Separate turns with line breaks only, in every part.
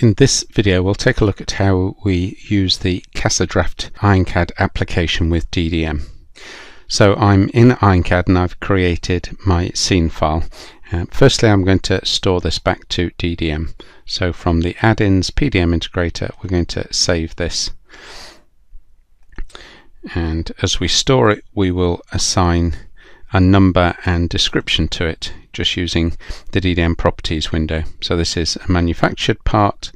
In this video we'll take a look at how we use the CAXA Draft IronCAD application with DDM. So I'm in IronCAD and I've created my scene file. Uh, firstly I'm going to store this back to DDM. So from the add-ins PDM integrator we're going to save this. And as we store it we will assign a number and description to it just using the DDM properties window. So this is a manufactured part,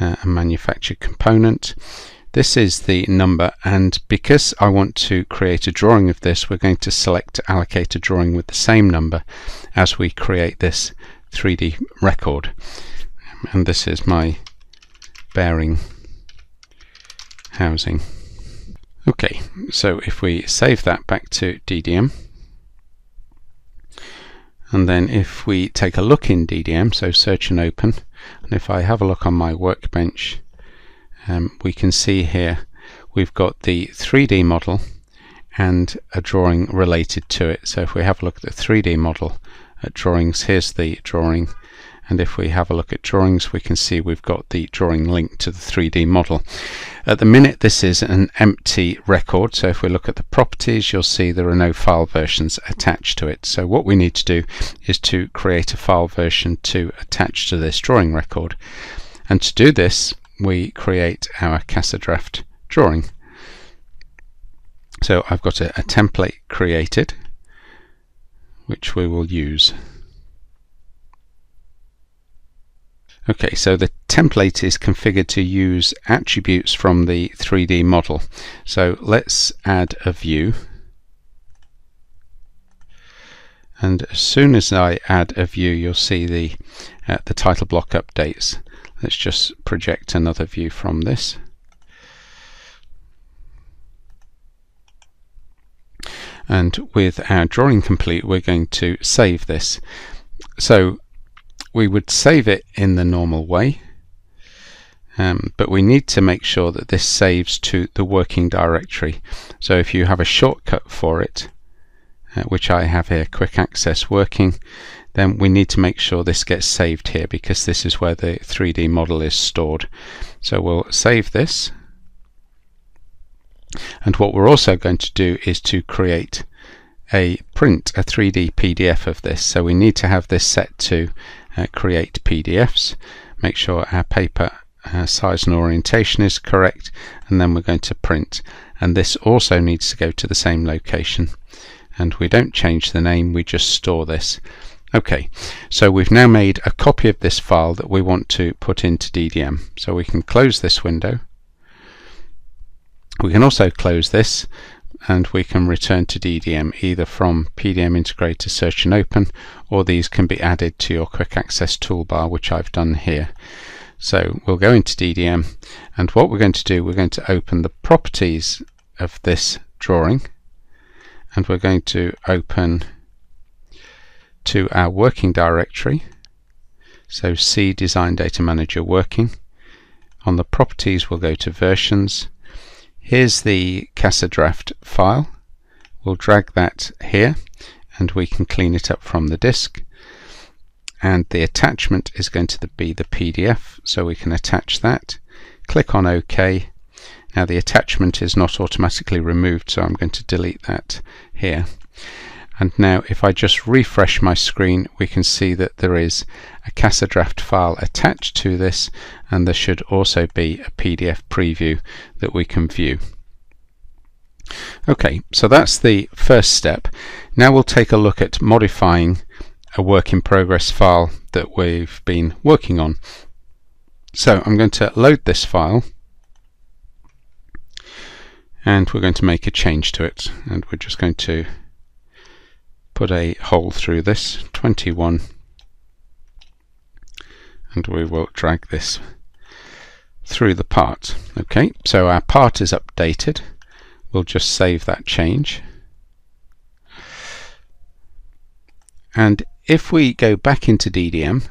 uh, a manufactured component. This is the number and because I want to create a drawing of this we're going to select to allocate a drawing with the same number as we create this 3D record and this is my bearing housing. Okay, so if we save that back to DDM and then if we take a look in DDM, so search and open, and if I have a look on my workbench, um, we can see here we've got the 3D model and a drawing related to it. So if we have a look at the 3D model at drawings, here's the drawing and if we have a look at drawings we can see we've got the drawing link to the 3D model. At the minute this is an empty record so if we look at the properties you'll see there are no file versions attached to it so what we need to do is to create a file version to attach to this drawing record and to do this we create our CAXA Draft drawing. So I've got a, a template created which we will use. Okay, so the template is configured to use attributes from the 3D model. So let's add a view. And as soon as I add a view, you'll see the, uh, the title block updates. Let's just project another view from this. And with our drawing complete, we're going to save this. So we would save it in the normal way um, but we need to make sure that this saves to the working directory. So if you have a shortcut for it uh, which I have here quick access working then we need to make sure this gets saved here because this is where the 3D model is stored. So we'll save this. And what we're also going to do is to create a print a 3D PDF of this. So we need to have this set to uh, create PDFs, make sure our paper uh, size and orientation is correct, and then we're going to print. And this also needs to go to the same location. And we don't change the name, we just store this. Okay, so we've now made a copy of this file that we want to put into DDM. So we can close this window. We can also close this and we can return to DDM either from PDM Integrator Search and Open or these can be added to your Quick Access toolbar which I've done here. So we'll go into DDM and what we're going to do, we're going to open the properties of this drawing and we're going to open to our working directory so C Design Data Manager working on the properties we'll go to versions Here's the CAXA Draft file. We'll drag that here and we can clean it up from the disk. And the attachment is going to be the PDF, so we can attach that. Click on OK. Now the attachment is not automatically removed, so I'm going to delete that here. And now if I just refresh my screen, we can see that there is a CAXA Draft file attached to this, and there should also be a PDF preview that we can view. Okay, so that's the first step. Now we'll take a look at modifying a work in progress file that we've been working on. So I'm going to load this file and we're going to make a change to it and we're just going to put a hole through this 21 and we will drag this through the part. Okay so our part is updated. We'll just save that change. And if we go back into DDM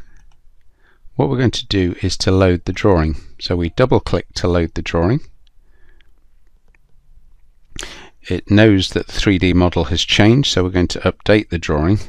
what we're going to do is to load the drawing. So we double click to load the drawing it knows that the 3D model has changed so we're going to update the drawing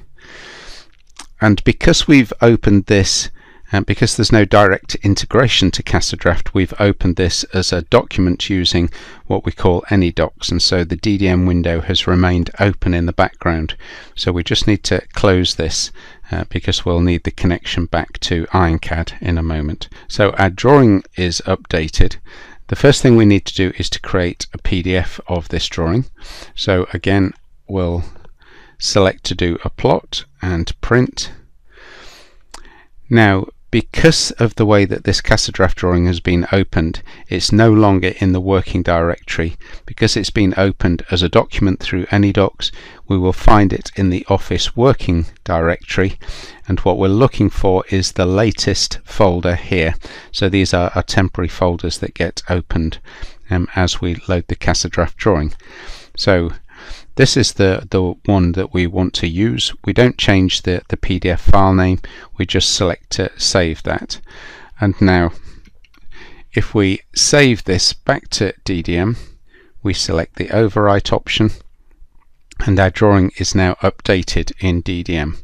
and because we've opened this And because there's no direct integration to CAXA Draft, we've opened this as a document using what we call AnyDocs, and so the DDM window has remained open in the background. So we just need to close this uh, because we'll need the connection back to IronCAD in a moment. So our drawing is updated. The first thing we need to do is to create a PDF of this drawing. So again, we'll select to do a plot and print. Now because of the way that this CAXA Draft drawing has been opened, it's no longer in the working directory. Because it's been opened as a document through AnyDocs, we will find it in the Office working directory. And what we're looking for is the latest folder here. So these are, are temporary folders that get opened um, as we load the CAXA Draft drawing. So this is the, the one that we want to use. We don't change the, the PDF file name, we just select to save that. And now, if we save this back to DDM, we select the overwrite option, and our drawing is now updated in DDM.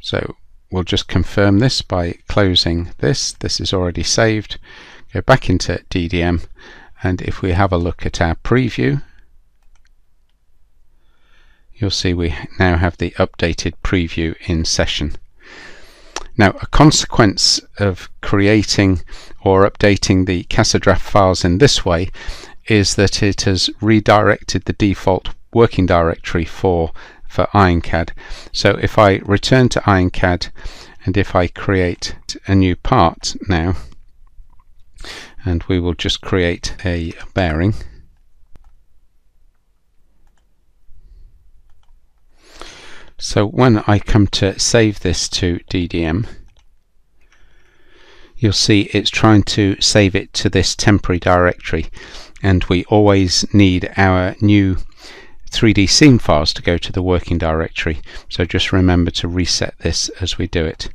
So we'll just confirm this by closing this. This is already saved. Go back into DDM, and if we have a look at our preview, you'll see we now have the updated preview in session. Now a consequence of creating or updating the CAXA Draft files in this way is that it has redirected the default working directory for for IronCAD. So if I return to IronCAD and if I create a new part now and we will just create a bearing So when I come to save this to DDM, you'll see it's trying to save it to this temporary directory and we always need our new 3D scene files to go to the working directory so just remember to reset this as we do it.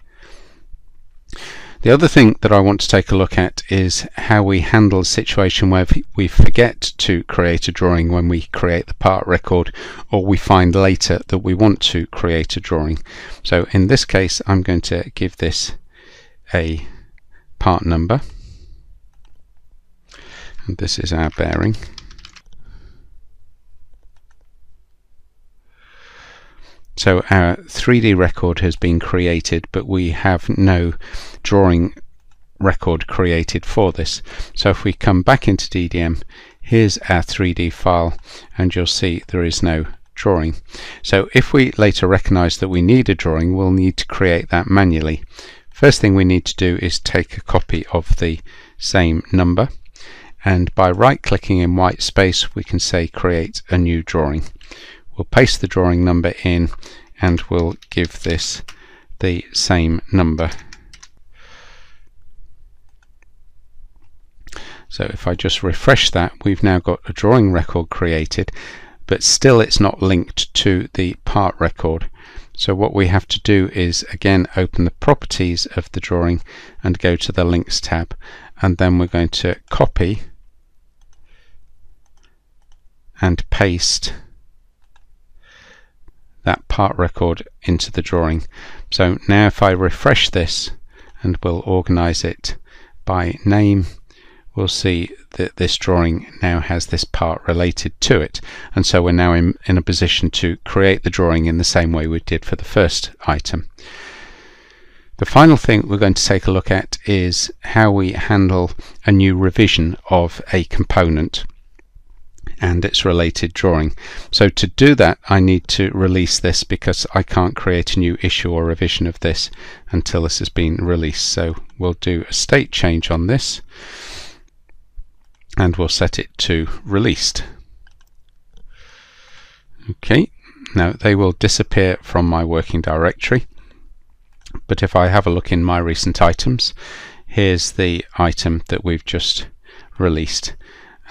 The other thing that I want to take a look at is how we handle a situation where we forget to create a drawing when we create the part record or we find later that we want to create a drawing. So in this case I'm going to give this a part number and this is our bearing. So our 3D record has been created, but we have no drawing record created for this. So if we come back into DDM, here's our 3D file, and you'll see there is no drawing. So if we later recognize that we need a drawing, we'll need to create that manually. First thing we need to do is take a copy of the same number, and by right clicking in white space we can say create a new drawing. We'll paste the drawing number in and we'll give this the same number. So if I just refresh that, we've now got a drawing record created, but still it's not linked to the part record. So what we have to do is again open the properties of the drawing and go to the links tab and then we're going to copy and paste that part record into the drawing. So now if I refresh this and we'll organize it by name, we'll see that this drawing now has this part related to it. And so we're now in, in a position to create the drawing in the same way we did for the first item. The final thing we're going to take a look at is how we handle a new revision of a component and its related drawing. So to do that I need to release this because I can't create a new issue or revision of this until this has been released. So we'll do a state change on this and we'll set it to released. Okay, now they will disappear from my working directory but if I have a look in my recent items here's the item that we've just released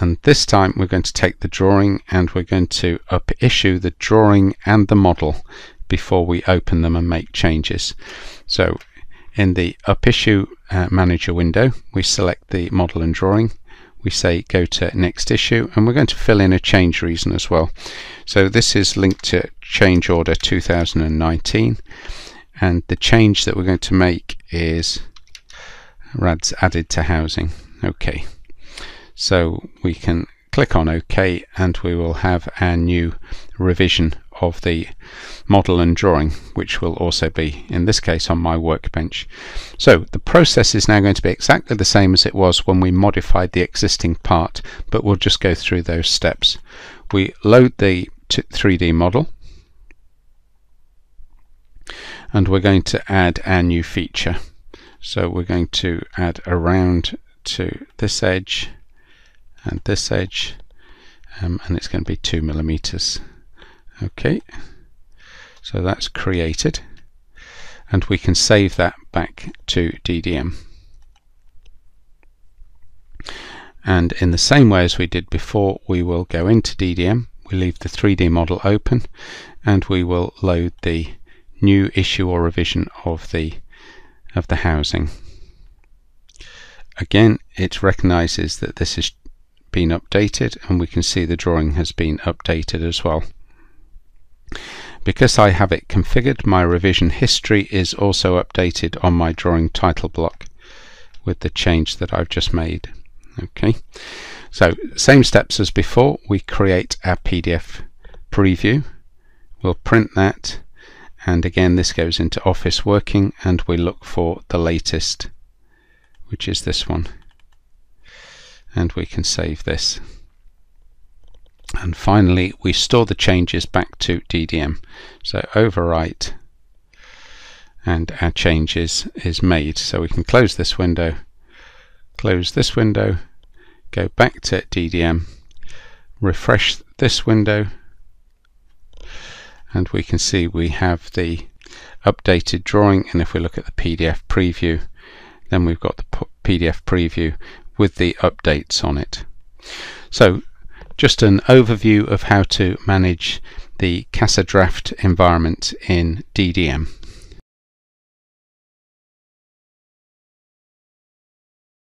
and this time we're going to take the drawing and we're going to up issue the drawing and the model before we open them and make changes. So in the up issue uh, manager window we select the model and drawing. We say go to next issue and we're going to fill in a change reason as well. So this is linked to change order 2019 and the change that we're going to make is RAD's added to housing. Okay, so we can click on OK and we will have our new revision of the model and drawing which will also be in this case on my workbench. So the process is now going to be exactly the same as it was when we modified the existing part but we'll just go through those steps. We load the 3D model and we're going to add our new feature. So we're going to add a round to this edge and this edge um, and it's going to be two millimeters. Okay. So that's created. And we can save that back to DDM and in the same way as we did before we will go into DDM we leave the 3D model open and we will load the new issue or revision of the of the housing. Again it recognizes that this has been updated and we can see the drawing has been updated as well. Because I have it configured my revision history is also updated on my drawing title block with the change that I've just made. Okay. So same steps as before. We create our PDF preview. We'll print that and again this goes into office working and we look for the latest which is this one and we can save this. And finally we store the changes back to DDM so overwrite and our changes is made. So we can close this window close this window go back to DDM refresh this window and we can see we have the updated drawing. And if we look at the PDF preview then we've got the PDF preview with the updates on it. So just an overview of how to manage the CAXA Draft environment in DDM.